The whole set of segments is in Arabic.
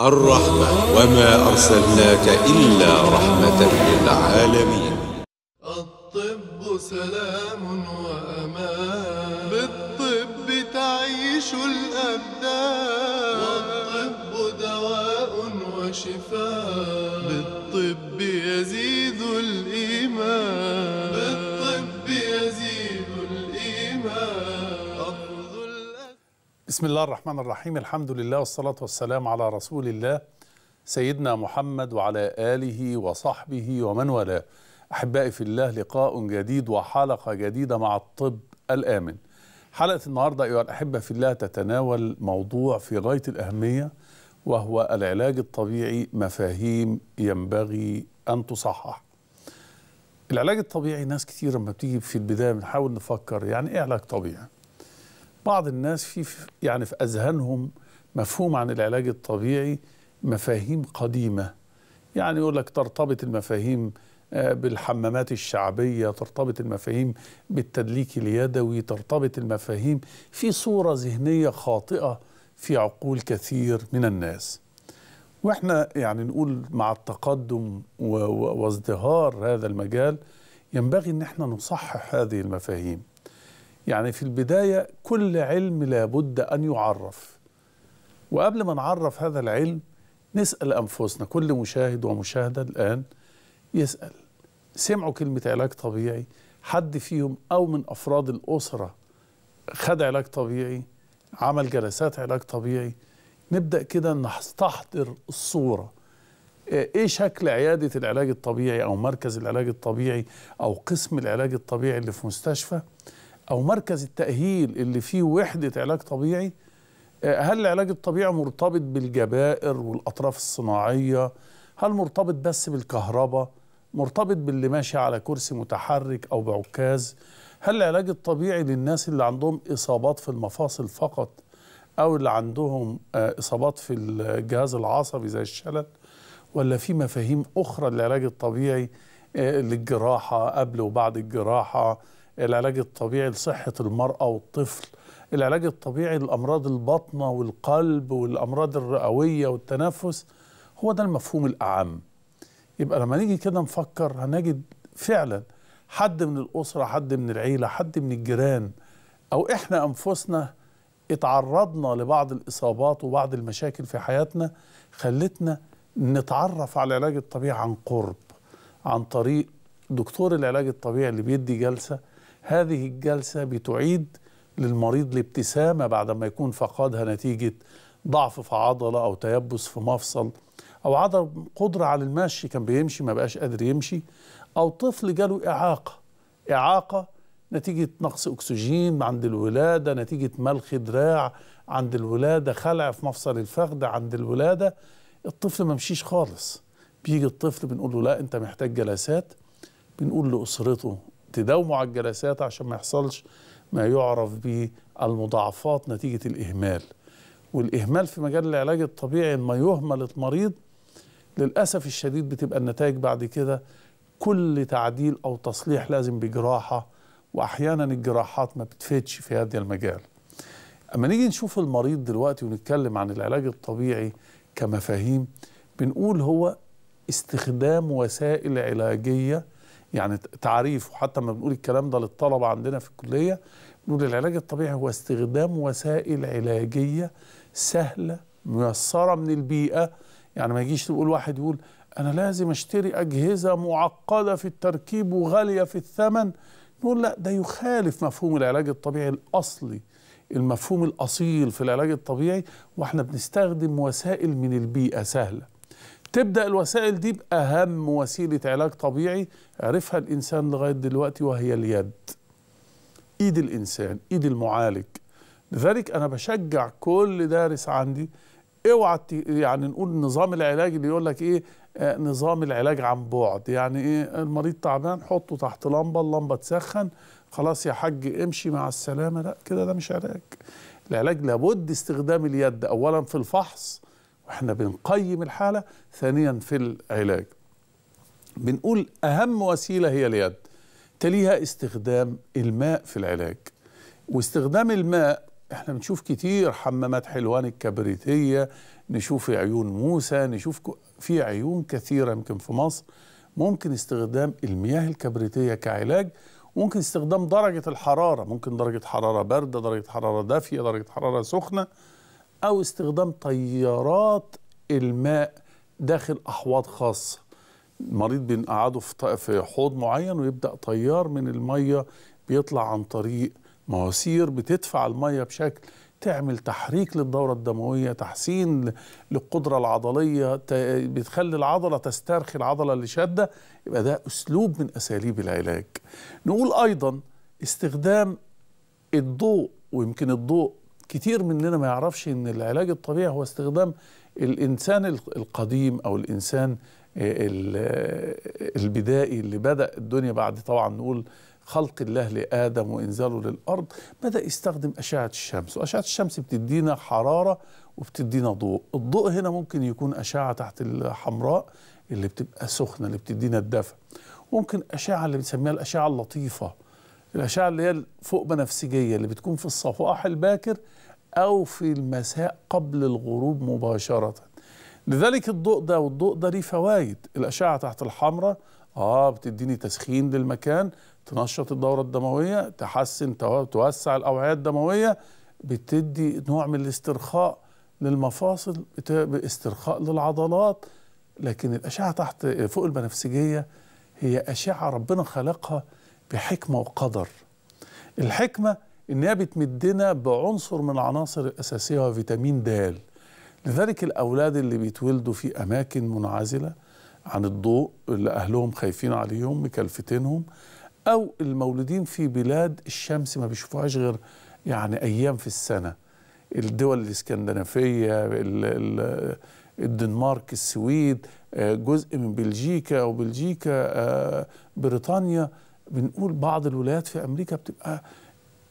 الرحمة وما أرسلناك إلا رحمة للعالمين. الطب سلام وأمان. بالطب تعيش الأبدان. والطب دواء وشفاء. بالطب بسم الله الرحمن الرحيم. الحمد لله والصلاة والسلام على رسول الله سيدنا محمد وعلى آله وصحبه ومن والاه. أحبائي في الله لقاء جديد وحلقة جديدة مع الطب الآمن. حلقة النهاردة أيها الأحبة في الله تتناول موضوع في غاية الأهمية وهو العلاج الطبيعي مفاهيم ينبغي أن تصحح. العلاج الطبيعي ناس كتير لما بتيجي في البداية بنحاول نفكر يعني إيه علاج طبيعي؟ بعض الناس في يعني في أذهانهم مفهوم عن العلاج الطبيعي مفاهيم قديمة. يعني يقول لك ترتبط المفاهيم آه، بالحمامات الشعبية ترتبط المفاهيم بالتدليك اليدوي ترتبط المفاهيم في صورة ذهنية خاطئة في عقول كثير من الناس. وإحنا يعني نقول مع التقدم وازدهار هذا المجال ينبغي إن إحنا نصحح هذه المفاهيم. يعني في البداية كل علم لابد أن يعرف. وقبل ما نعرف هذا العلم نسأل أنفسنا كل مشاهد ومشاهدة الآن يسأل. سمعوا كلمة علاج طبيعي حد فيهم أو من أفراد الأسرة خد علاج طبيعي عمل جلسات علاج طبيعي. نبدأ كده نستحضر الصورة. إيه شكل عيادة العلاج الطبيعي أو مركز العلاج الطبيعي أو قسم العلاج الطبيعي اللي في مستشفى؟ أو مركز التأهيل اللي فيه وحدة علاج طبيعي آه، هل العلاج الطبيعي مرتبط بالجبائر والأطراف الصناعية؟ هل مرتبط بس بالكهرباء؟ مرتبط باللي ماشي على كرسي متحرك أو بعكاز؟ هل العلاج الطبيعي للناس اللي عندهم إصابات في المفاصل فقط أو اللي عندهم آه، إصابات في الجهاز العصبي زي الشلل؟ ولا في مفاهيم أخرى للعلاج الطبيعي آه، للجراحة قبل وبعد الجراحة؟ العلاج الطبيعي لصحة المرأة والطفل العلاج الطبيعي لامراض البطنة والقلب والأمراض الرئوية والتنفس هو ده المفهوم الأعم. يبقى لما نيجي كده نفكر هنجد فعلا حد من الأسرة حد من العيلة حد من الجيران أو إحنا أنفسنا اتعرضنا لبعض الإصابات وبعض المشاكل في حياتنا خلتنا نتعرف على العلاج الطبيعي عن قرب عن طريق دكتور العلاج الطبيعي اللي بيدي جلسة هذه الجلسة بتعيد للمريض الابتسامة بعد ما يكون فقدها نتيجة ضعف في عضلة أو تيبس في مفصل أو عدم قدرة على المشي كان بيمشي ما بقاش قادر يمشي أو طفل جاله إعاقة إعاقة نتيجة نقص أكسجين عند الولادة نتيجة ملخ دراع عند الولادة خلع في مفصل الفخذ عند الولادة. الطفل ما مشيش خالص. بيجي الطفل بنقول له لا أنت محتاج جلسات. بنقول لأسرته تداوموا على الجلسات عشان ما يحصلش ما يعرف بالمضاعفات نتيجة الإهمال. والإهمال في مجال العلاج الطبيعي ما يهمل المريض للأسف الشديد بتبقى النتائج بعد كده كل تعديل أو تصليح لازم بجراحة وأحيانا الجراحات ما بتفيدش في هذا المجال. أما نيجي نشوف المريض دلوقتي ونتكلم عن العلاج الطبيعي كمفاهيم بنقول هو استخدام وسائل علاجية يعني تعريف وحتى لما بنقول الكلام ده للطلبة عندنا في الكلية بنقول العلاج الطبيعي هو استخدام وسائل علاجية سهلة ميسرة من البيئة. يعني ما يجيش تقول واحد يقول أنا لازم أشتري أجهزة معقدة في التركيب وغالية في الثمن. نقول لا ده يخالف مفهوم العلاج الطبيعي الأصلي. المفهوم الأصيل في العلاج الطبيعي وإحنا بنستخدم وسائل من البيئة سهلة. تبدأ الوسائل دي بأهم وسيلة علاج طبيعي عرفها الإنسان لغاية دلوقتي وهي اليد. إيد الإنسان إيد المعالج. لذلك أنا بشجع كل دارس عندي اوعى يعني نقول النظام العلاجي اللي يقول لك إيه آه نظام العلاج عن بعد. يعني إيه المريض تعبان حطه تحت لمبة اللمبة تسخن خلاص يا حاج امشي مع السلامة. لا كده ده مش علاج. العلاج لابد استخدام اليد. اولا في الفحص وإحنا بنقيم الحالة ثانيا في العلاج. بنقول أهم وسيلة هي اليد تليها استخدام الماء في العلاج. واستخدام الماء إحنا بنشوف كتير حمامات حلوان الكبريتية نشوف عيون موسى نشوف في عيون كثيرة يمكن في مصر. ممكن استخدام المياه الكبريتية كعلاج. ممكن استخدام درجة الحرارة ممكن درجة حرارة باردة درجة حرارة دافية درجة حرارة سخنة. أو استخدام تيارات الماء داخل أحواض خاصة. المريض بنقعده في حوض معين ويبدأ تيار من المية بيطلع عن طريق مواسير بتدفع المية بشكل تعمل تحريك للدورة الدموية تحسين ل- للقدرة العضلية ت- بتخلي العضلة تسترخي العضلة اللي شادة يبقى ده أسلوب من أساليب العلاج. نقول أيضا استخدام الضوء ويمكن الضوء كتير مننا ما يعرفش إن العلاج الطبيعي هو استخدام الإنسان الق- القديم أو الإنسان ال- البدائي اللي بدأ الدنيا بعد طبعا نقول خلق الله لآدم وإنزاله للأرض بدأ يستخدم أشعة الشمس. وأشعة الشمس بتدينا حرارة وبتدينا ضوء. الضوء هنا ممكن يكون أشعة تحت الحمراء اللي بتبقى سخنة اللي بتدينا الدفء. ممكن أشعة اللي بنسميها الأشعة اللطيفة الأشعة اللي هي فوق بنفسجية اللي بتكون في الصباح الباكر أو في المساء قبل الغروب مباشرة. لذلك الضوء ده والضوء ده ليه فوائد. الأشعة تحت الحمراء آه بتديني تسخين للمكان تنشط الدورة الدموية تحسن تو- توسع الأوعية الدموية بتدي نوع من الاسترخاء للمفاصل استرخاء للعضلات. لكن الأشعة تحت فوق البنفسجية هي أشعة ربنا خلقها بحكمة وقدر. الحكمة إنها بتمدنا بعنصر من العناصر الأساسية وهو فيتامين د لذلك الأولاد اللي بيتولدوا في أماكن منعزلة عن الضوء اللي أهلهم خايفين عليهم مكلفتينهم أو المولودين في بلاد الشمس ما بيشوفوهاش غير يعني أيام في السنة. الدول الإسكندنافية ال- ال- الدنمارك السويد آه، جزء من بلجيكا وبلجيكا آه، بريطانيا. بنقول بعض الولايات في أمريكا بتبقى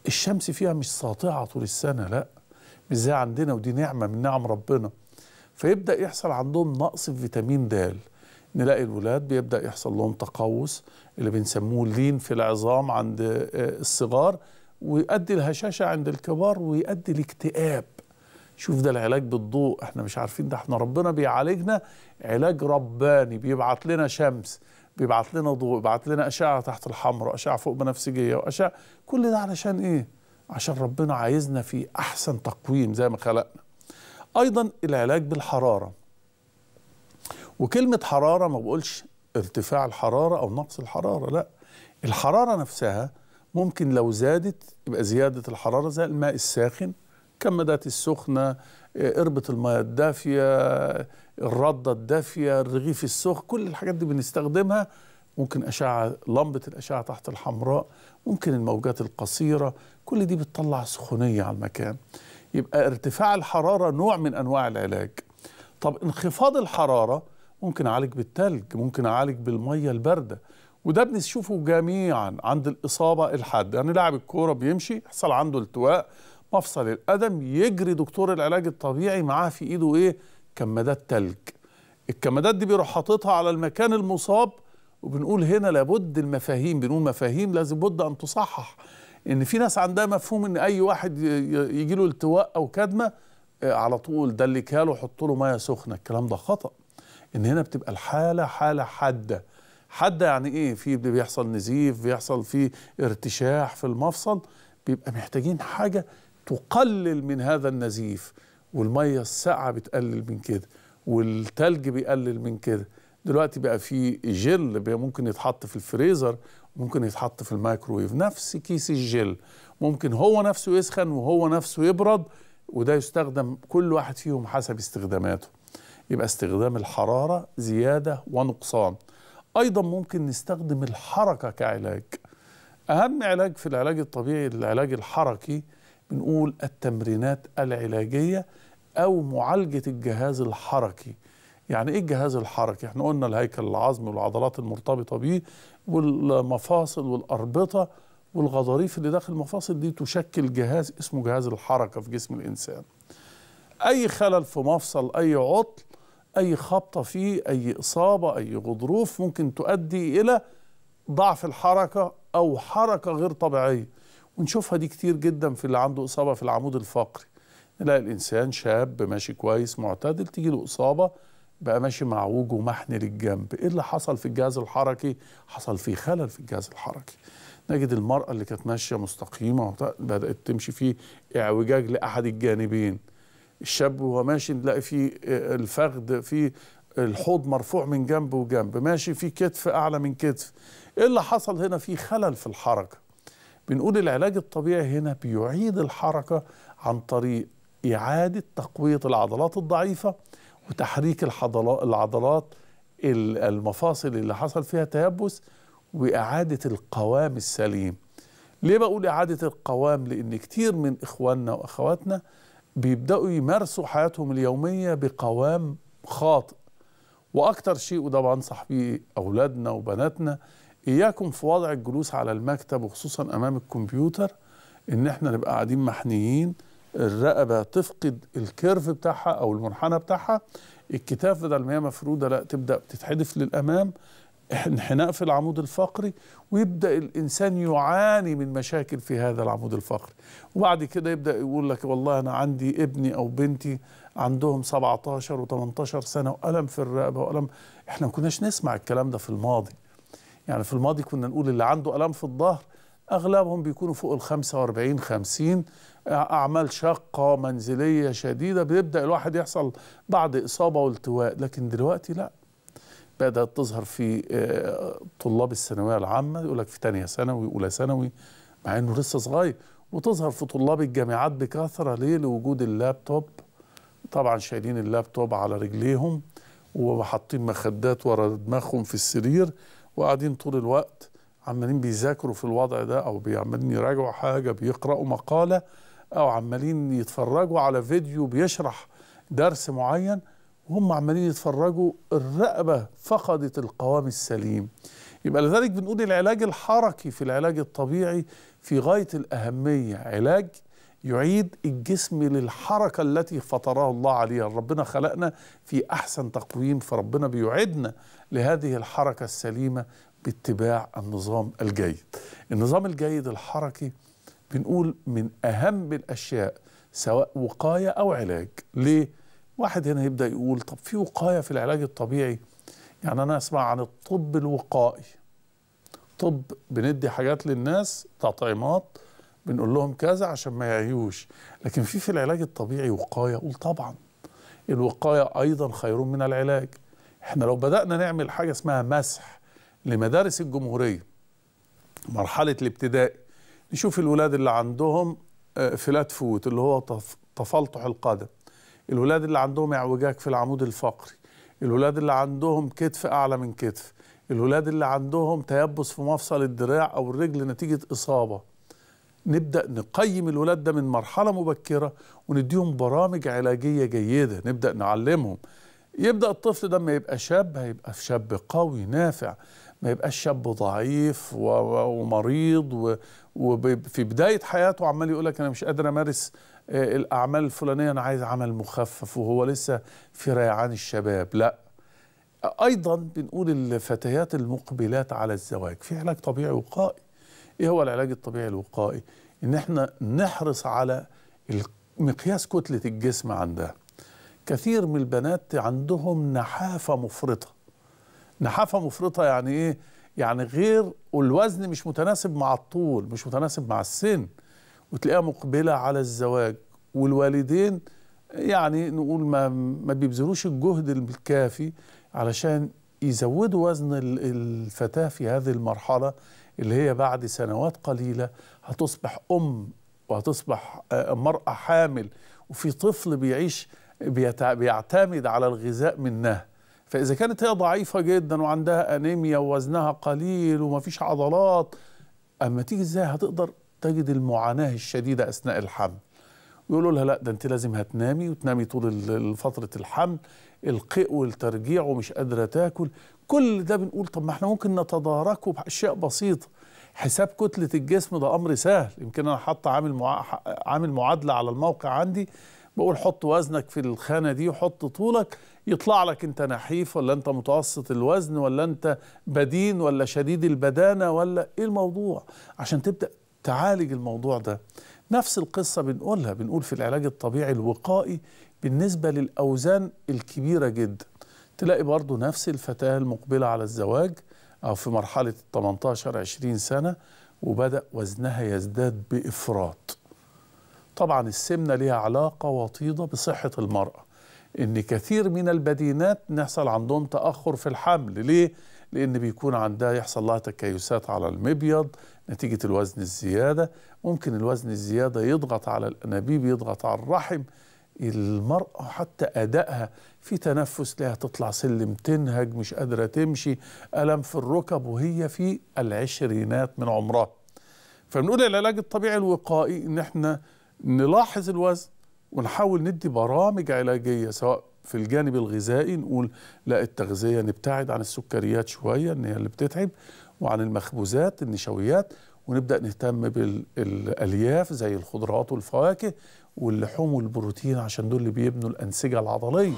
الشمس فيها مش ساطعة طول السنة لا. مش زي عندنا ودي نعمة من نعم ربنا. فيبدأ يحصل عندهم نقص في فيتامين د نلاقي الولاد بيبدأ يحصل لهم تقوس اللي بنسموه لين في العظام عند آه، الصغار ويؤدي الهشاشة عند الكبار ويؤدي الاكتئاب. شوف ده العلاج بالضوء إحنا مش عارفين ده إحنا ربنا بيعالجنا علاج رباني بيبعت لنا شمس. بيبعت لنا ضوء بيبعت لنا أشعة تحت الحمراء أشعة فوق بنفسجية وأشعة. كل ده علشان إيه؟ عشان ربنا عايزنا في أحسن تقويم زي ما خلقنا. أيضا العلاج بالحرارة. وكلمة حرارة ما بقولش ارتفاع الحرارة أو نقص الحرارة لا. الحرارة نفسها ممكن لو زادت يبقى زيادة الحرارة زي الماء الساخن كمادات السخنة آه، قربة المياه الدافية الردة الدافية الرغيف السخن كل الحاجات دي بنستخدمها. ممكن أشعة لمبة الأشعة تحت الحمراء ممكن الموجات القصيرة. كل دي بتطلع سخونية على المكان. يبقى ارتفاع الحرارة نوع من أنواع العلاج. طب انخفاض الحرارة ممكن أعالج بالتلج ممكن أعالج بالمية الباردة. وده بنشوفه جميعا عند الإصابة الحادة. يعني لاعب الكورة بيمشي يحصل عنده التواء مفصل القدم يجري دكتور العلاج الطبيعي معاه في إيده إيه؟ كمادات تلج. الكمادات دي بيروح حاططها على المكان المصاب وبنقول هنا لابد المفاهيم بنقول مفاهيم لازم بد أن تصحح. إن في ناس عندها مفهوم إن أي واحد يجي له التواء أو كدمة آه، على طول دلكها له حط له مية سخنة. الكلام ده خطأ. إن هنا بتبقى الحالة حالة حادة. حادة يعني إيه؟ في بيحصل نزيف بيحصل في ارتشاح في المفصل بيبقى محتاجين حاجة تقلل من هذا النزيف والمية الساقعة بتقلل من كده والتلج بيقلل من كده. دلوقتي بقى في جل ممكن يتحط في الفريزر ممكن يتحط في الميكرويف نفس كيس الجل ممكن هو نفسه يسخن وهو نفسه يبرد وده يستخدم كل واحد فيهم حسب استخداماته. يبقى استخدام الحرارة زيادة ونقصان. أيضا ممكن نستخدم الحركة كعلاج. أهم علاج في العلاج الطبيعي العلاج الحركي بنقول التمرينات العلاجية أو معالجة الجهاز الحركي. يعني إيه الجهاز الحركي؟ إحنا قلنا الهيكل العظمي والعضلات المرتبطة بيه والمفاصل والأربطة والغضاريف اللي داخل المفاصل دي تشكل جهاز اسمه جهاز الحركة في جسم الإنسان. أي خلل في مفصل أي عطل أي خبطة فيه أي إصابة أي غضروف ممكن تؤدي إلى ضعف الحركة أو حركة غير طبيعية. ونشوفها دي كتير جدا في اللي عنده إصابة في العمود الفقري. نلاقي الإنسان شاب ماشي كويس معتدل تيجي له إصابة بقى ماشي معوج ومحني للجنب. إيه اللي حصل في الجهاز الحركي؟ حصل فيه خلل في الجهاز الحركي. نجد المرأة اللي كانت ماشية مستقيمة بدأت تمشي فيه اعوجاج لأحد الجانبين. الشاب وهو ماشي نلاقي فيه آه، الفخذ فيه الحوض مرفوع من جنب وجنب. ماشي فيه كتف أعلى من كتف. إيه اللي حصل هنا؟ فيه خلل في الحركة. بنقول العلاج الطبيعي هنا بيعيد الحركة عن طريق إعادة تقوية العضلات الضعيفة وتحريك العضلات ال- المفاصل اللي حصل فيها تيبس وإعادة القوام السليم. ليه بقول إعادة القوام؟ لأن كتير من إخواننا وأخواتنا بيبدأوا يمارسوا حياتهم اليومية بقوام خاطئ. وأكتر شيء وده بنصح بيه أولادنا وبناتنا إياكم في وضع الجلوس على المكتب وخصوصا أمام الكمبيوتر إن إحنا نبقى قاعدين محنيين الرقبة تفقد الكيرف بتاعها أو المنحنى بتاعها الكتاف بدل ما هي مفرودة لا تبدأ تتحدف للأمام انحناء في العمود الفقري ويبدأ الإنسان يعاني من مشاكل في هذا العمود الفقري. وبعد كده يبدأ يقول لك والله أنا عندي ابني أو بنتي عندهم 17 و18 سنة وألم في الرقبة وألم. إحنا ما كناش نسمع الكلام ده في الماضي. يعني في الماضي كنا نقول اللي عنده ألم في الظهر أغلبهم بيكونوا فوق ال 45 50 أعمال شاقة منزلية شديدة بيبدأ الواحد يحصل بعد إصابة والتواء. لكن دلوقتي لا. بدأت تظهر في آه، طلاب الثانوية العامة يقول لك في ثانية ثانوي أولى ثانوي مع إنه لسه صغير. وتظهر في طلاب الجامعات بكثرة. ليه؟ لوجود اللابتوب. طبعا شايلين اللابتوب على رجليهم وحاطين مخدات ورا دماغهم في السرير. وقاعدين طول الوقت عمالين بيذاكروا في الوضع ده أو عمالين يراجعوا حاجة بيقرأوا مقالة أو عمالين يتفرجوا على فيديو بيشرح درس معين وهم عمالين يتفرجوا الرقبة فقدت القوام السليم. يبقى لذلك بنقول العلاج الحركي في العلاج الطبيعي في غاية الأهمية علاج يعيد الجسم للحركة التي فطرها الله عليها. ربنا خلقنا في أحسن تقويم فربنا بيعدنا لهذه الحركة السليمة باتباع النظام الجيد. النظام الجيد الحركي بنقول من أهم الأشياء سواء وقاية أو علاج. ليه؟ واحد هنا يبدأ يقول طب في وقاية في العلاج الطبيعي؟ يعني أنا أسمع عن الطب الوقائي. طب بندي حاجات للناس تطعيمات بنقول لهم كذا عشان ما يعيوش. لكن في في العلاج الطبيعي وقاية قول طبعا. الوقاية أيضا خير من العلاج. إحنا لو بدأنا نعمل حاجة اسمها مسح لمدارس الجمهورية مرحلة الابتدائي نشوف الولاد اللي عندهم آه، flat foot اللي هو تف- تفلطح القدم. الولاد اللي عندهم اعوجاج في العمود الفقري. الولاد اللي عندهم كتف أعلى من كتف. الولاد اللي عندهم تيبس في مفصل الدراع أو الرجل نتيجة إصابة. نبدأ نقيم الولاد ده من مرحلة مبكرة ونديهم برامج علاجية جيدة نبدأ نعلمهم. يبدأ الطفل ده ما يبقى شاب هيبقى شاب قوي نافع. ما يبقاش شاب ضعيف ومريض وفي بداية حياته عمال يقول لك أنا مش قادر أمارس آه، الأعمال الفلانية أنا عايز عمل مخفف وهو لسه في ريعان الشباب. لا. أيضا بنقول الفتيات المقبلات على الزواج في علاج طبيعي وقائي إيه هو العلاج الطبيعي الوقائي؟ إن إحنا نحرص على مقياس كتلة الجسم عندها. كثير من البنات عندهم نحافة مفرطة. نحافة مفرطة يعني إيه؟ يعني غير والوزن مش متناسب مع الطول مش متناسب مع السن وتلاقيها مقبلة على الزواج. والوالدين يعني نقول ما ما بيبذلوش الجهد الكافي علشان يزودوا وزن ال- الفتاة في هذه المرحلة اللي هي بعد سنوات قليلة هتصبح أم وهتصبح آه، مرأة حامل وفي طفل بيعيش بيعتمد على الغذاء منها. فإذا كانت هي ضعيفة جدا وعندها أنيميا ووزنها قليل ومفيش عضلات أما تيجي إزاي هتقدر تجد المعاناة الشديدة أثناء الحمل؟ يقولوا لها لا ده انت لازم هتنامي وتنامي طول فترة الحمل القيء والترجيع ومش قادرة تاكل. كل ده بنقول طب ما إحنا ممكن نتداركه بأشياء بسيطة. حساب كتلة الجسم ده أمر سهل. يمكن أنا حاطط عامل مع... عامل معادلة على الموقع عندي. بقول حط وزنك في الخانة دي وحط طولك. يطلع لك أنت نحيف ولا أنت متوسط الوزن ولا أنت بدين ولا شديد البدانة ولا إيه الموضوع؟ عشان تبدأ تعالج الموضوع ده. نفس القصة بنقولها بنقول في العلاج الطبيعي الوقائي بالنسبة للأوزان الكبيرة جدا. تلاقي برضو نفس الفتاة المقبلة على الزواج أو في مرحلة 18 20 سنة وبدأ وزنها يزداد بإفراط. طبعا السمنة ليها علاقة وطيدة بصحة المرأة إن كثير من البدينات نحصل عندهم تأخر في الحمل. ليه؟ لأن بيكون عندها يحصل لها تكيسات على المبيض نتيجة الوزن الزيادة. ممكن الوزن الزيادة يضغط على الأنابيب يضغط على الرحم المرأة حتى أدائها في تنفس لها تطلع سلم تنهج مش قادرة تمشي ألم في الركب وهي في العشرينات من عمرها. فبنقول العلاج الطبيعي الوقائي إن إحنا نلاحظ الوزن ونحاول ندي برامج علاجية سواء في الجانب الغذائي نقول لا التغذية نبتعد عن السكريات شوية إن هي اللي بتتعب وعن المخبوزات النشويات ونبدأ نهتم بالألياف زي الخضروات والفواكه واللحوم والبروتين عشان دول اللي بيبنوا الأنسجة العضلية.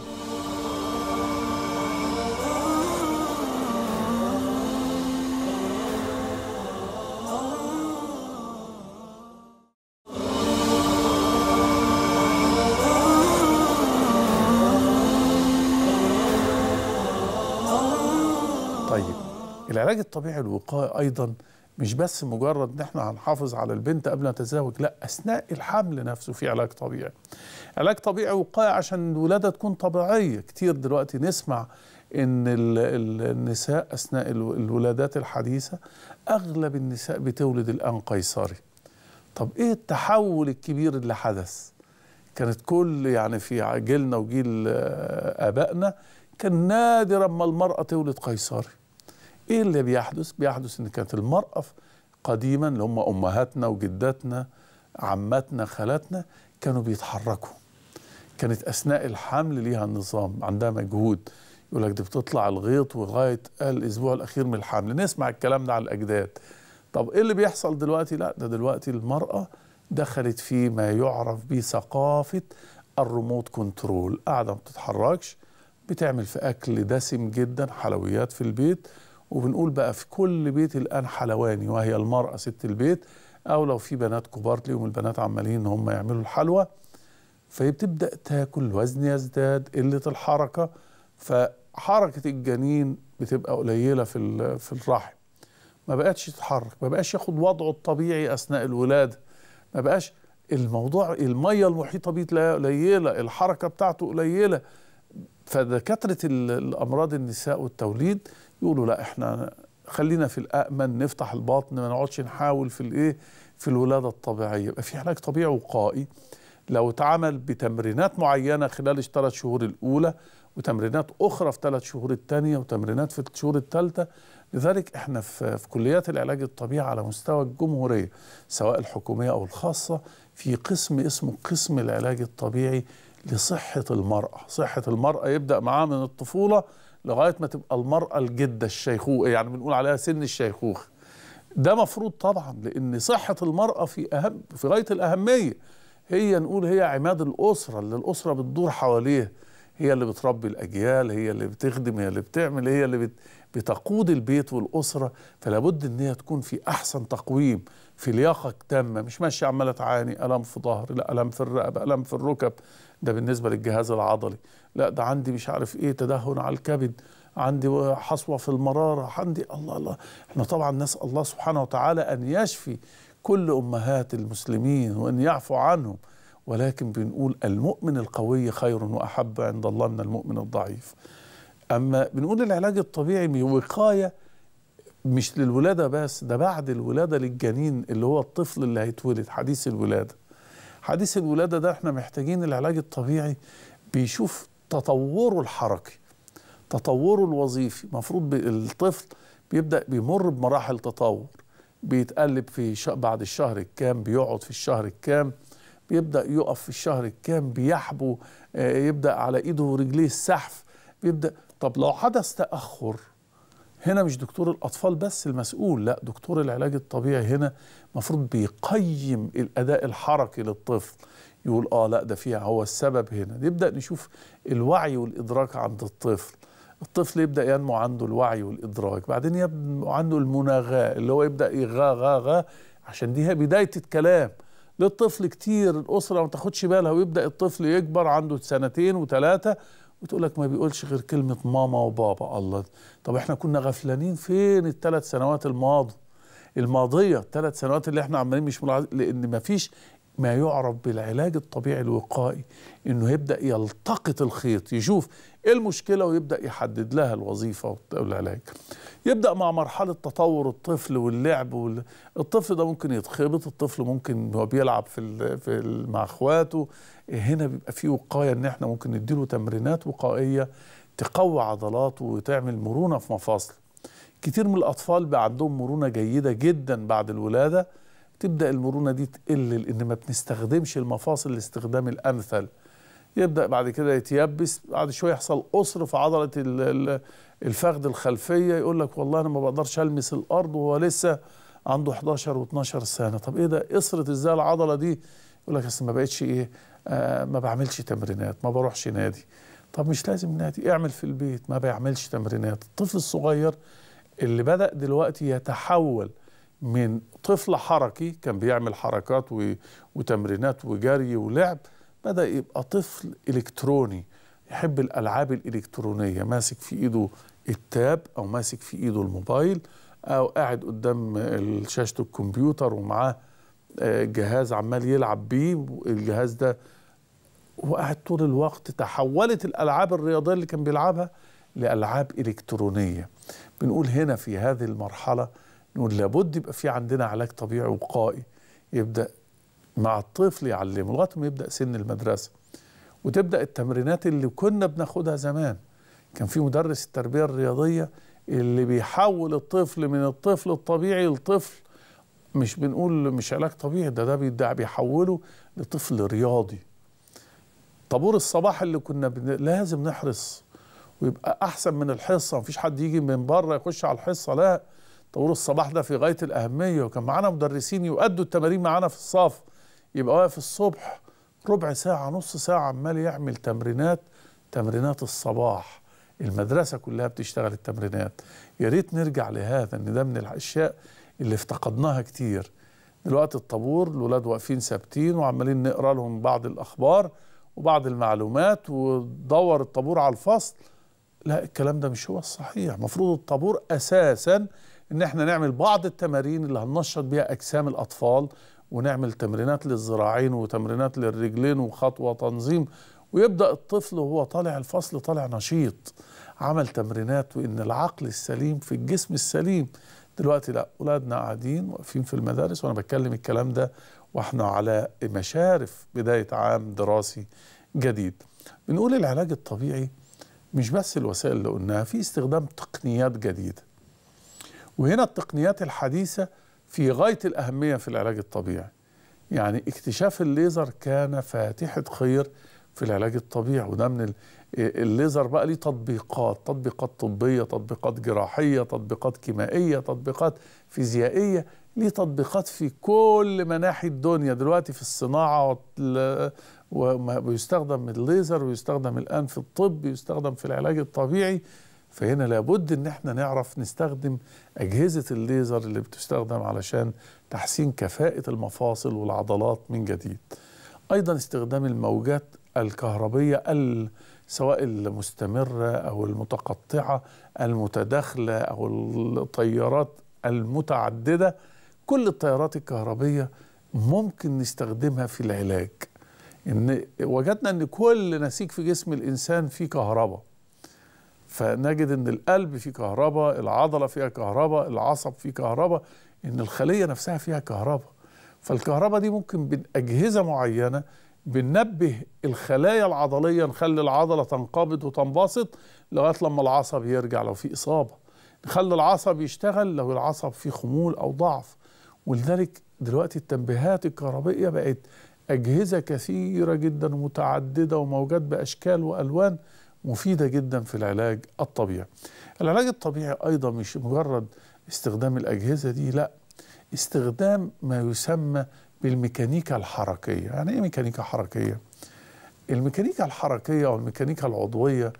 العلاج الطبيعي الوقائي أيضا مش بس مجرد إن إحنا هنحافظ على البنت قبل ما تتزوج لا أثناء الحمل نفسه في علاج طبيعي. علاج طبيعي وقائي عشان الولادة تكون طبيعية. كتير دلوقتي نسمع إن ال- ال- النساء أثناء الو- الولادات الحديثة أغلب النساء بتولد الآن قيصري. طب إيه التحول الكبير اللي حدث؟ كانت كل يعني في جيلنا وجيل آه، آبائنا كان نادرا ما المرأة تولد قيصري. إيه اللي بيحدث؟ بيحدث إن كانت المرأة ف- قديما اللي هم أمهاتنا وجداتنا عماتنا خالاتنا كانوا بيتحركوا. كانت أثناء الحمل ليها نظام عندها مجهود. يقول لك دي بتطلع الغيط لغايه الأسبوع الأخير من الحمل. نسمع الكلام ده على الأجداد. طب إيه اللي بيحصل دلوقتي؟ لا ده دلوقتي المرأة دخلت في ما يعرف بثقافة الريموت كنترول. قاعدة ما بتتحركش بتعمل في أكل دسم جدا حلويات في البيت وبنقول بقى في كل بيت الآن حلواني وهي المرأة ست البيت أو لو في بنات كبار ليهم البنات عمالين هم يعملوا الحلوى. فبتبدا تاكل الوزن يزداد قلة الحركة. فحركة الجنين بتبقى قليلة في في الرحم. ما بقتش تتحرك ما بقاش ياخد وضعه الطبيعي أثناء الولادة. ما بقاش الموضوع المية المحيطة بيه تلاقيها قليلة الحركة بتاعته قليلة. فدكاترة ال- الأمراض النساء والتوليد يقولوا لا إحنا خلينا في الامن نفتح البطن ما نقعدش نحاول في الإيه؟ في الولادة الطبيعية. يبقى في علاج طبيعي وقائي. لو اتعمل بتمرينات معينة خلال الثلاث شهور الأولى وتمرينات أخرى في ثلاث شهور الثانية وتمرينات في الشهور الثالثة لذلك إحنا في, في كليات العلاج الطبيعي على مستوى الجمهورية سواء الحكومية أو الخاصة في قسم اسمه قسم العلاج الطبيعي لصحة المرأة، صحة المرأة يبدأ معاها من الطفولة لغاية ما تبقى المرأة الجدة الشيخوخة يعني بنقول عليها سن الشيخوخة. ده مفروض طبعا لأن صحة المرأة في أهم في غاية الأهمية هي نقول هي عماد الأسرة اللي الأسرة بتدور حواليه هي اللي بتربي الأجيال هي اللي بتخدم هي اللي بتعمل هي اللي بت بتقود البيت والأسرة. فلا بد إن هي تكون في أحسن تقويم في لياقة تامة مش ماشية عمالة تعاني ألم في ظهر لا ألم في الرقبة ألم في الركب. ده بالنسبة للجهاز العضلي. لا ده عندي مش عارف إيه تدهن على الكبد عندي حصوة في المرارة عندي الله الله. إحنا طبعا نسأل الله سبحانه وتعالى أن يشفي كل أمهات المسلمين وأن يعفو عنهم. ولكن بنقول المؤمن القوي خير وأحب عند الله من المؤمن الضعيف. أما بنقول العلاج الطبيعي وقاية مش للولادة بس ده بعد الولادة للجنين اللي هو الطفل اللي هيتولد حديث الولادة. حديث الولادة ده إحنا محتاجين العلاج الطبيعي بيشوف تطوره الحركي تطوره الوظيفي. المفروض الطفل بيبدأ بيمر بمراحل تطور بيتقلب في ش... بعد الشهر الكام بيقعد في الشهر الكام بيبدأ يقف في الشهر الكام بيحبو آه، يبدأ على إيده ورجليه السحف بيبدأ. طب لو حدث تأخر هنا مش دكتور الأطفال بس المسؤول لا دكتور العلاج الطبيعي هنا المفروض بيقيم الأداء الحركي للطفل. يقول آه لا ده فيها هو السبب هنا. نبدأ نشوف الوعي والإدراك عند الطفل. الطفل يبدأ ينمو عنده الوعي والإدراك بعدين ينمو عنده المناغاه اللي هو يبدأ يغا غا غا عشان دي هي بداية الكلام. للطفل كتير الأسرة ما تاخدش بالها ويبدأ الطفل يكبر عنده سنتين وثلاثه وتقول لك ما بيقولش غير كلمة ماما وبابا. الله طب إحنا كنا غفلانين فين الثلاث سنوات الماضيه الماضية الثلاث سنوات اللي إحنا عمالين مش ملاحظ لأن ما فيش ما يعرف بالعلاج الطبيعي الوقائي إنه يبدأ يلتقط الخيط يشوف إيه المشكلة ويبدأ يحدد لها الوظيفة والعلاج. يبدأ مع مرحلة تطور الطفل واللعب وال... الطفل ده ممكن يتخبط الطفل ممكن هو بيلعب في ال... في ال... مع أخواته. هنا بيبقى في وقاية إن إحنا ممكن نديله تمرينات وقائية تقوي عضلاته وتعمل مرونة في مفاصله. كتير من الأطفال بقى عندهم مرونة جيدة جدا بعد الولادة. تبدا المرونة دي تقل لأن ما بنستخدمش المفاصل الاستخدام الأمثل. يبدأ بعد كده يتيبس بعد شوية يحصل قصر في عضلة الفخذ الخلفية يقول لك والله أنا ما بقدرش ألمس الأرض وهو لسه عنده 11 و12 سنة. طب إيه ده؟ قصرت إزاي العضلة دي؟ يقول لك أصل ما بقتش إيه آه ما بعملش تمرينات ما بروحش نادي. طب مش لازم نادي اعمل في البيت ما بيعملش تمرينات. الطفل الصغير اللي بدأ دلوقتي يتحول من طفل حركي كان بيعمل حركات وتمرينات وجري ولعب بدأ يبقى طفل إلكتروني يحب الألعاب الإلكترونية ماسك في إيده التاب أو ماسك في إيده الموبايل أو قاعد قدام شاشة الكمبيوتر ومعاه جهاز عمال يلعب بيه الجهاز ده وقاعد طول الوقت تحولت الألعاب الرياضية اللي كان بيلعبها لألعاب إلكترونية. بنقول هنا في هذه المرحلة نقول لابد يبقى في عندنا علاج طبيعي وقائي يبدأ مع الطفل يعلمه لغاية ما يبدأ سن المدرسة. وتبدأ التمرينات اللي كنا بناخدها زمان. كان في مدرس التربية الرياضية اللي بيحول الطفل من الطفل الطبيعي لطفل. مش بنقول مش علاج طبيعي ده ده بيحوله لطفل رياضي. طابور الصباح اللي كنا بن... لازم نحرص ويبقى أحسن من الحصة. مفيش حد يجي من بره يخش على الحصة. لا طابور الصباح ده في غاية الأهمية. وكان معانا مدرسين يؤدوا التمارين معانا في الصف. يبقى واقف الصبح ربع ساعة نص ساعة عمال يعمل تمرينات تمرينات الصباح. المدرسة كلها بتشتغل التمرينات. يا ريت نرجع لهذا إن ده من الأشياء اللي افتقدناها كتير. دلوقتي الطابور الولاد واقفين ثابتين وعمالين نقرأ لهم بعض الأخبار وبعض المعلومات ودور الطابور على الفصل. لا الكلام ده مش هو الصحيح. المفروض الطابور أساسا إن إحنا نعمل بعض التمارين اللي هننشط بيها أجسام الأطفال ونعمل تمرينات للذراعين وتمرينات للرجلين وخطوة تنظيم. ويبدأ الطفل وهو طالع الفصل طالع نشيط. عمل تمرينات وإن العقل السليم في الجسم السليم. دلوقتي لا أولادنا قاعدين واقفين في المدارس وأنا بتكلم الكلام ده وإحنا على مشارف بداية عام دراسي جديد. بنقول العلاج الطبيعي مش بس الوسائل اللي قلناها في استخدام تقنيات جديدة. وهنا التقنيات الحديثة في غاية الأهمية في العلاج الطبيعي. يعني اكتشاف الليزر كان فاتحة خير في العلاج الطبيعي وده من الليزر بقى ليه تطبيقات تطبيقات طبية تطبيقات جراحية تطبيقات كيميائية تطبيقات فيزيائية ليه تطبيقات في كل مناحي الدنيا دلوقتي في الصناعة ويستخدم الليزر ويستخدم الآن في الطب ويستخدم في العلاج الطبيعي فهنا لابد إن إحنا نعرف نستخدم أجهزة الليزر اللي بتستخدم علشان تحسين كفاءة المفاصل والعضلات من جديد. أيضا استخدام الموجات الكهربية سواء المستمرة أو المتقطعة المتداخلة أو الطيارات المتعددة كل التيارات الكهربية ممكن نستخدمها في العلاج. إن وجدنا إن كل نسيج في جسم الإنسان فيه كهرباء. فنجد إن القلب فيه كهرباء العضلة فيها كهرباء العصب فيه كهرباء إن الخلية نفسها فيها كهرباء فالكهرباء دي ممكن باجهزه معينة بننبه الخلايا العضلية نخلي العضلة تنقبض وتنبسط لغاية لما العصب يرجع لو في إصابة نخلي العصب يشتغل لو العصب فيه خمول أو ضعف ولذلك دلوقتي التنبيهات الكهربائية بقت أجهزة كثيرة جدا ومتعددة وموجات بأشكال وألوان مفيدة جدا في العلاج الطبيعي. العلاج الطبيعي أيضا مش مجرد استخدام الأجهزة دي لا استخدام ما يسمى بالميكانيكا الحركية. يعني إيه ميكانيكا حركية؟ الميكانيكا الحركية أو الميكانيكا العضوية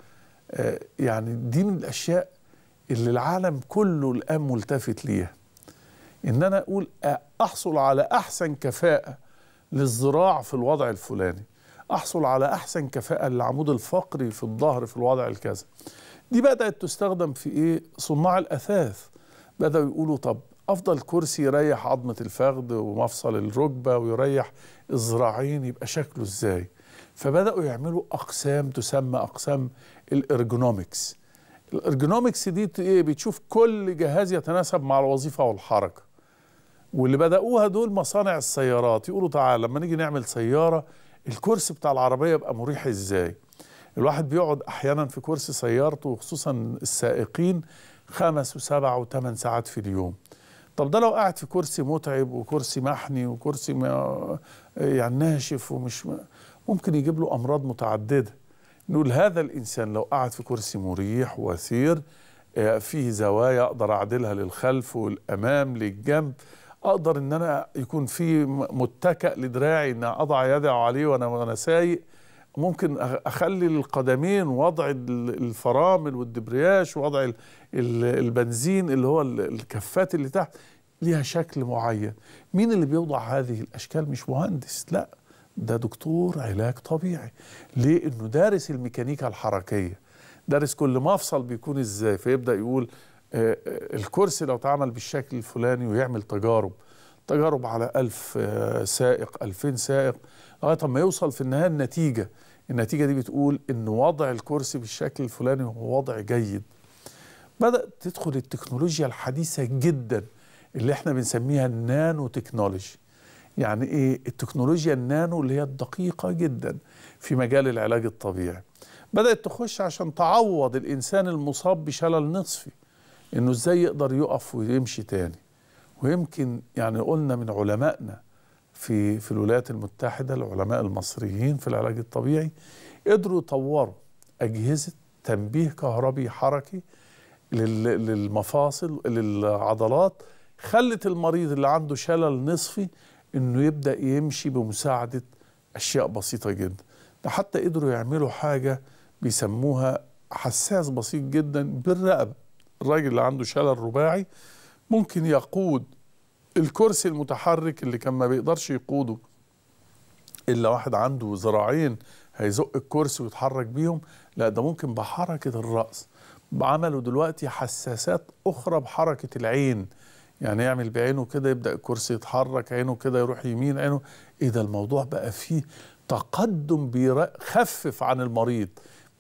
آه يعني دي من الأشياء اللي العالم كله الآن ملتفت ليها. إن أنا أقول أحصل على أحسن كفاءة للزراع في الوضع الفلاني. أحصل على أحسن كفاءة للعمود الفقري في الظهر في الوضع الكذا. دي بدأت تستخدم في إيه؟ صناع الأثاث. بدأوا يقولوا طب أفضل كرسي يريح عظمة الفخذ ومفصل الركبة ويريح الذراعين يبقى شكله إزاي؟ فبدأوا يعملوا أقسام تسمى أقسام ال ergonomics ال ergonomics دي إيه؟ بتشوف كل جهاز يتناسب مع الوظيفة والحركة. واللي بدأوها دول مصانع السيارات. يقولوا تعالى لما نيجي نعمل سيارة الكرسي بتاع العربية يبقى مريح إزاي؟ الواحد بيقعد أحيانا في كرسي سيارته وخصوصا السائقين خمس وسبع وثمان ساعات في اليوم. طب ده لو قاعد في كرسي متعب وكرسي محني وكرسي ما يعني ناشف ومش ممكن يجيب له أمراض متعددة. نقول هذا الإنسان لو قعد في كرسي مريح وثير آه، فيه زوايا أقدر أعدلها للخلف والأمام للجنب أقدر إن أنا يكون في متكأ لدراعي إن أضع يدي عليه وأنا وأنا سايق. ممكن أخلي القدمين وضع ال- الفرامل والدبرياش ال- البنزين اللي هو ال- الكفات اللي تحت ليها شكل معين. مين اللي بيوضع هذه الأشكال؟ مش مهندس لا ده دكتور علاج طبيعي. ليه؟ إنه دارس الميكانيكا الحركية. دارس كل مفصل بيكون إزاي. فيبدأ يقول الكرسي لو اتعمل بالشكل الفلاني ويعمل تجارب تجارب على ألف آه، سائق ألفين سائق لغاية ما يوصل في النهاية النتيجة. النتيجة دي بتقول إن وضع الكرسي بالشكل الفلاني هو وضع جيد. بدأت تدخل التكنولوجيا الحديثة جدا اللي إحنا بنسميها النانو تكنولوجي يعني إيه؟ التكنولوجيا النانو اللي هي الدقيقة جدا في مجال العلاج الطبيعي. بدأت تخش عشان تعوض الإنسان المصاب بشلل نصفي. إنه إزاي يقدر يقف ويمشي تاني. ويمكن يعني قلنا من علمائنا في في الولايات المتحدة العلماء المصريين في العلاج الطبيعي قدروا يطوروا أجهزة تنبيه كهربي حركي لل- للمفاصل للعضلات خلت المريض اللي عنده شلل نصفي إنه يبدأ يمشي بمساعدة أشياء بسيطة جدا. ده حتى قدروا يعملوا حاجة بيسموها حساس بسيط جدا بالرقبة. الراجل اللي عنده شلل رباعي ممكن يقود الكرسي المتحرك اللي كان ما بيقدرش يقوده. إلا واحد عنده ذراعين هيزق الكرسي ويتحرك بيهم لا ده ممكن بحركة الرأس. عملوا دلوقتي حساسات أخرى بحركة العين. يعني يعمل بعينه كده يبدأ الكرسي يتحرك عينه كده يروح يمين عينه. إيه ده الموضوع بقى فيه تقدم بيخفف عن المريض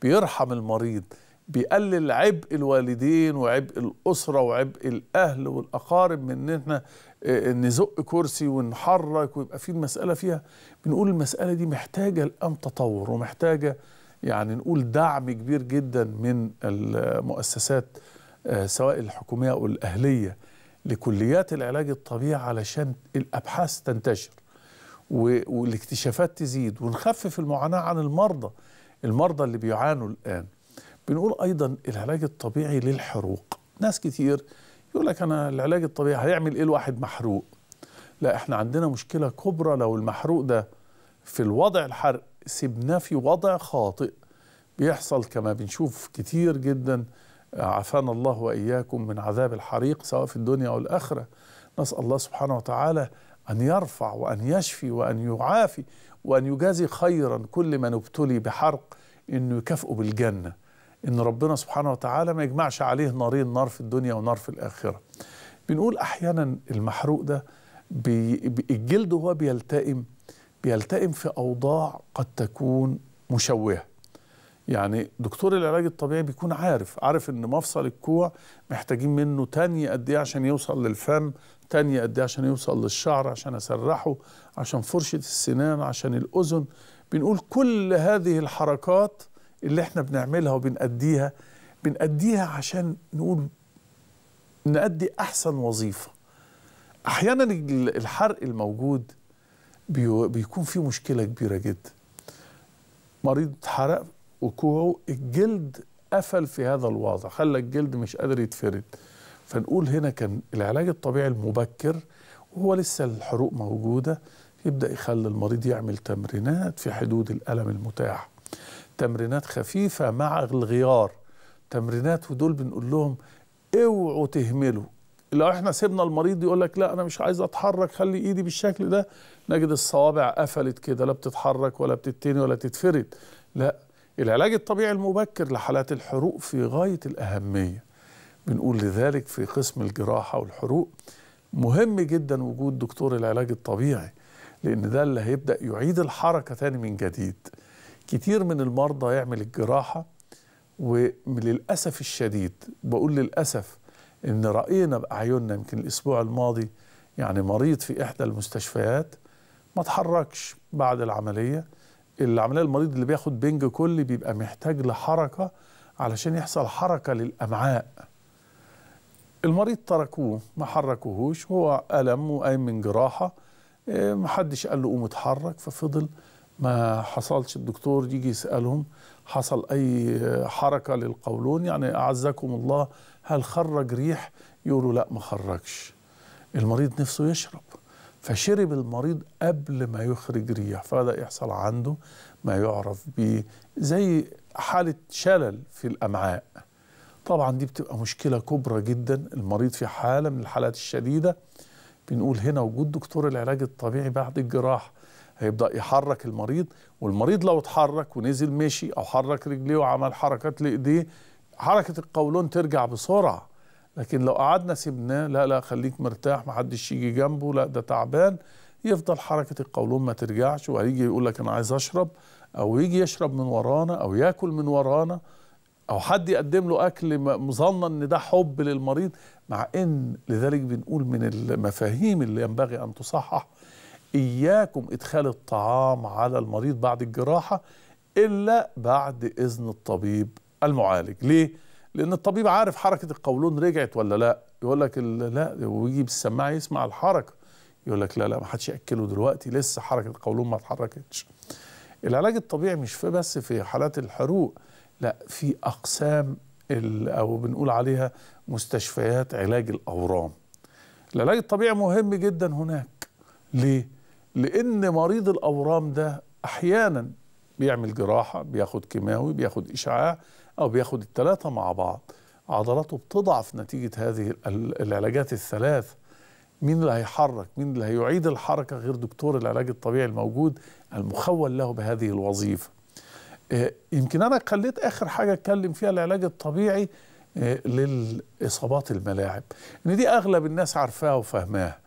بيرحم المريض. بيقلل عبء الوالدين وعبء الأسرة وعبء الأهل والأقارب من إن إحنا آه، نزق كرسي ونحرك ويبقى في المسألة فيها. بنقول المسألة دي محتاجة الان تطور ومحتاجة يعني نقول دعم كبير جدا من المؤسسات آه، سواء الحكومية أو الأهلية لكليات العلاج الطبيعي علشان الأبحاث تنتشر والاكتشافات تزيد ونخفف المعاناة عن المرضى. المرضى اللي بيعانوا الآن. بنقول أيضا العلاج الطبيعي للحروق. ناس كتير يقول لك أنا العلاج الطبيعي هيعمل إيه الواحد محروق؟ لا إحنا عندنا مشكلة كبرى لو المحروق ده في الوضع الحرق سيبناه في وضع خاطئ. بيحصل كما بنشوف كتير جدا عافانا الله وإياكم من عذاب الحريق سواء في الدنيا أو الآخرة. نسأل الله سبحانه وتعالى أن يرفع وأن يشفي وأن يعافي وأن يجازي خيرا كل من ابتلي بحرق إنه يكافئه بالجنة. إن ربنا سبحانه وتعالى ما يجمعش عليه نارين نار في الدنيا ونار في الآخرة. بنقول أحيانا المحروق ده الجلد وهو بيلتئم بيلتئم في أوضاع قد تكون مشوهة. يعني دكتور العلاج الطبيعي بيكون عارف عارف إن مفصل الكوع محتاجين منه تانية قد إيه عشان يوصل للفم تانية قد إيه عشان يوصل للشعر عشان أسرحه عشان فرشة السنان عشان الأذن. بنقول كل هذه الحركات اللي إحنا بنعملها وبنأديها بنأديها عشان نقول نأدي أحسن وظيفة. أحيانا الحرق الموجود بيكون فيه مشكلة كبيرة جدا. مريض اتحرق وكوعه الجلد قفل في هذا الوضع خلى الجلد مش قادر يتفرد. فنقول هنا كان العلاج الطبيعي المبكر وهو لسه الحروق موجودة يبدأ يخلي المريض يعمل تمرينات في حدود الألم المتاح. تمرينات خفيفة مع الغيار. تمرينات ودول بنقول لهم اوعوا تهملوا. لو إحنا سيبنا المريض يقول لك لا أنا مش عايز أتحرك خلي إيدي بالشكل ده. نجد الصوابع قفلت كده لا بتتحرك ولا بتتني ولا تتفرد. لا العلاج الطبيعي المبكر لحالات الحروق في غاية الأهمية. بنقول لذلك في قسم الجراحة والحروق مهم جدا وجود دكتور العلاج الطبيعي لأن ده اللي هيبدأ يعيد الحركة تاني من جديد. كتير من المرضى يعمل الجراحة وللأسف الشديد بقول للأسف إن رأينا بأعيننا يمكن الأسبوع الماضي يعني مريض في إحدى المستشفيات ما اتحركش بعد العملية. العملية المريض اللي بياخد بنج كلي بيبقى محتاج لحركة علشان يحصل حركة للأمعاء. المريض تركوه ما حركوهوش هو ألم وقايم من جراحة إيه، محدش قال له قوم اتحرك ففضل ما حصلش الدكتور يجي يسألهم حصل أي حركة للقولون يعني أعزكم الله هل خرج ريح؟ يقولوا لا ما خرجش. المريض نفسه يشرب. فشرب المريض قبل ما يخرج ريح فبدأ يحصل عنده ما يعرف ب زي حالة شلل في الأمعاء. طبعا دي بتبقى مشكلة كبرى جدا. المريض في حالة من الحالات الشديدة. بنقول هنا وجود دكتور العلاج الطبيعي بعد الجراحة. هيبدأ يحرك المريض والمريض لو اتحرك ونزل مشي أو حرك رجليه وعمل حركات لإيديه حركة القولون ترجع بسرعة. لكن لو قعدنا سيبناه لا لا خليك مرتاح محدش يجي جنبه لا ده تعبان يفضل حركة القولون ما ترجعش. وهيجي يقول لك أنا عايز أشرب أو يجي يشرب من ورانا أو ياكل من ورانا أو حد يقدم له أكل مظنن إن ده حب للمريض مع إن لذلك بنقول من المفاهيم اللي ينبغي أن تصحح إياكم إدخال الطعام على المريض بعد الجراحة إلا بعد إذن الطبيب المعالج. ليه؟ لأن الطبيب عارف حركة القولون رجعت ولا لأ؟ يقول لك لا ويجي بالسماعة يسمع الحركة. يقول لك لا لا ما حدش يأكله دلوقتي لسه حركة القولون ما اتحركتش. العلاج الطبيعي مش في بس في حالات الحروق لأ في أقسام أو بنقول عليها مستشفيات علاج الأورام. العلاج الطبيعي مهم جدا هناك. ليه؟ لأن مريض الأورام ده أحيانا بيعمل جراحة بياخد كيماوي بياخد إشعاع أو بياخد الثلاثه مع بعض. عضلاته بتضعف نتيجة هذه ال- العلاجات الثلاث. مين اللي هيحرك؟ مين اللي هيعيد الحركة غير دكتور العلاج الطبيعي الموجود المخول له بهذه الوظيفة؟ آه، يمكن أنا خليت آخر حاجة أتكلم فيها العلاج الطبيعي آه، للإصابات الملاعب. إن دي أغلب الناس عارفاها وفاهماها.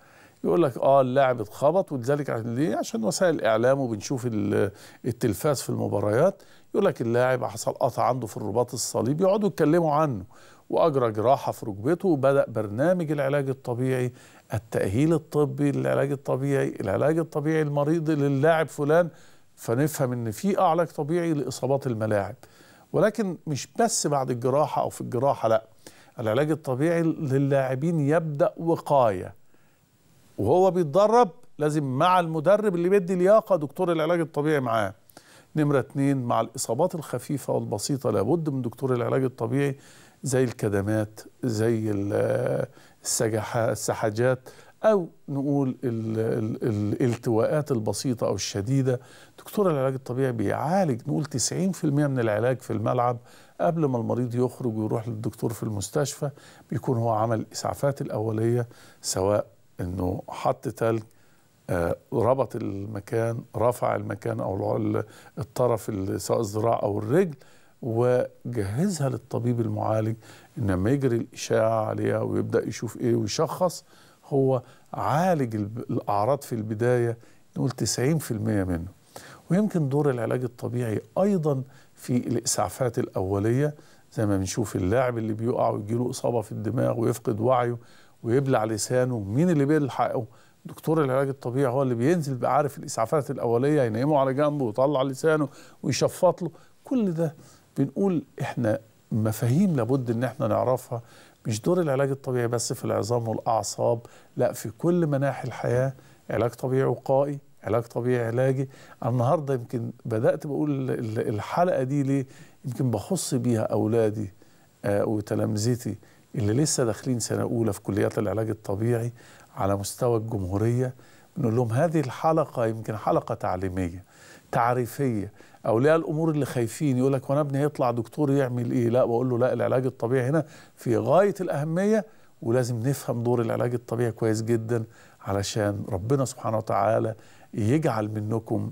يقول لك آه اللاعب اتخبط ولذلك ليه؟ عشان وسائل الإعلام وبنشوف ال- التلفاز في المباريات. يقول لك اللاعب حصل قطع عنده في الرباط الصليبي يقعدوا يتكلموا عنه. وأجرى جراحة في ركبته وبدأ برنامج العلاج الطبيعي التأهيل الطبي للعلاج الطبيعي العلاج الطبيعي المريض للاعب فلان. فنفهم إن في علاج طبيعي لإصابات الملاعب. ولكن مش بس بعد الجراحة أو في الجراحة لأ. العلاج الطبيعي للاعبين يبدأ وقاية. وهو بيتدرب لازم مع المدرب اللي بيدي لياقة دكتور العلاج الطبيعي معاه. نمرة اتنين مع الإصابات الخفيفة والبسيطة لابد من دكتور العلاج الطبيعي زي الكدمات زي ال- السجحة السحجات أو نقول ال- ال- الالتواءات البسيطة أو الشديدة. دكتور العلاج الطبيعي بيعالج نقول 90% من العلاج في الملعب قبل ما المريض يخرج ويروح للدكتور في المستشفى. بيكون هو عمل الإسعافات الأولية سواء إنه حط تلج آه، ربط المكان رفع المكان أو ال- الطرف ال- سواء الذراع أو الرجل وجهزها للطبيب المعالج ان لما يجري الاشعه عليها ويبدأ يشوف إيه ويشخص. هو عالج الأعراض في البداية نقول 90% منه. ويمكن دور العلاج الطبيعي أيضا في الإسعافات الأولية زي ما بنشوف اللاعب اللي بيقع ويجيله إصابة في الدماغ ويفقد وعيه. ويبلع لسانه. مين اللي بيلحقه دكتور العلاج الطبيعي هو اللي بينزل بعارف الإسعافات الأولية ينيمه على جنبه ويطلع لسانه ويشفط له. كل ده بنقول إحنا مفاهيم لابد إن إحنا نعرفها. مش دور العلاج الطبيعي بس في العظام والأعصاب لا في كل مناحي الحياة. علاج طبيعي وقائي علاج طبيعي علاجي. النهارده يمكن بدأت بقول ال- الحلقة دي ليه؟ يمكن بخص بيها أولادي آه، وتلامذتي. اللي لسه داخلين سنة أولى في كليات العلاج الطبيعي على مستوى الجمهورية بنقول لهم هذه الحلقة يمكن حلقة تعليمية تعريفية. أولياء الأمور اللي خايفين يقول لك وأنا ابني هيطلع دكتور يعمل إيه؟ لا بقول له لا العلاج الطبيعي هنا في غاية الأهمية ولازم نفهم دور العلاج الطبيعي كويس جدا علشان ربنا سبحانه وتعالى يجعل منكم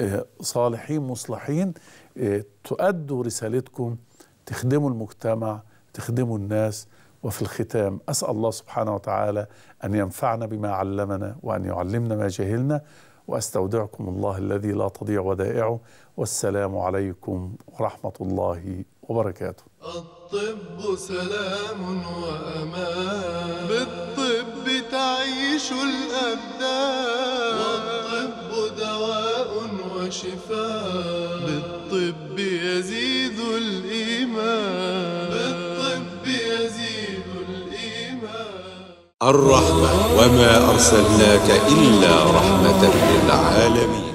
آه، صالحين مصلحين آه، تؤدوا رسالتكم تخدموا المجتمع تخدموا الناس وفي الختام أسأل الله سبحانه وتعالى أن ينفعنا بما علمنا وأن يعلمنا ما جهلنا وأستودعكم الله الذي لا تضيع ودائعه. والسلام عليكم ورحمة الله وبركاته. الطب سلام وأمان بالطب تعيش الأبدان. والطب دواء وشفاء بالطب يزيد الرحمة وما أرسلناك إلا رحمة للعالمين.